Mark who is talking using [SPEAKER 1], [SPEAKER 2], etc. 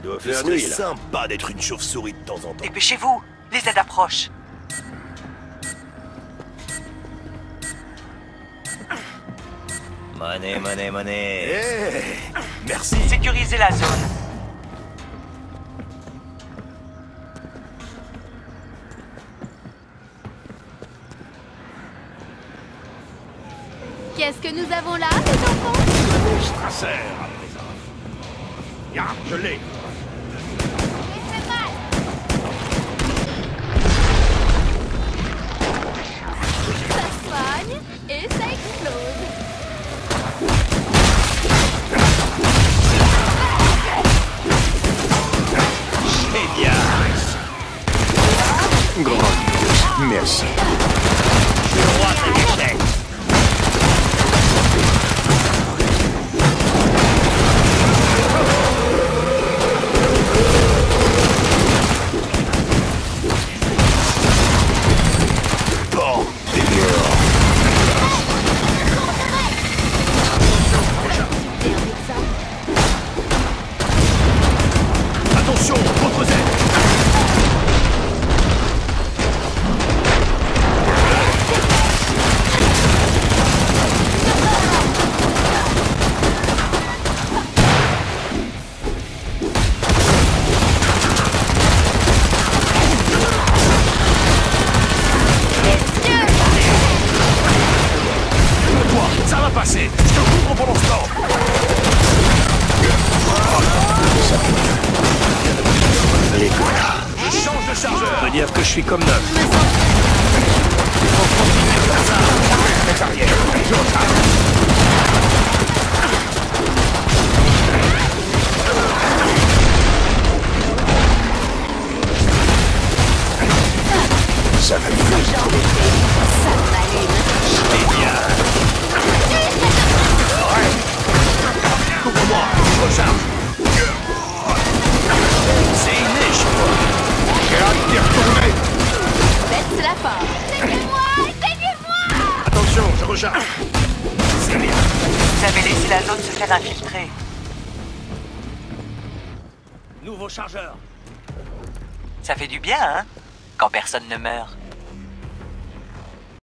[SPEAKER 1] doit faire
[SPEAKER 2] C'est
[SPEAKER 1] nuit, là.
[SPEAKER 2] sympa d'être une chauve-souris de temps en temps.
[SPEAKER 3] Dépêchez-vous Les aides approchent
[SPEAKER 1] Monnaie, monnaie, monnaie.
[SPEAKER 2] Eh, merci.
[SPEAKER 3] Sécurisez la zone.
[SPEAKER 4] Qu'est-ce que nous avons là, les enfants?
[SPEAKER 5] Strasser, à présent. Je l'ai. Grandiose. Merci. Passer. Je te couvre pendant ce temps. Je change de chargeur.
[SPEAKER 1] Ça veut dire que je suis comme neuf.
[SPEAKER 3] Vous avez laissé la zone se faire infiltrer.
[SPEAKER 1] Nouveau chargeur.
[SPEAKER 3] Ça fait du bien, hein Quand personne ne meurt.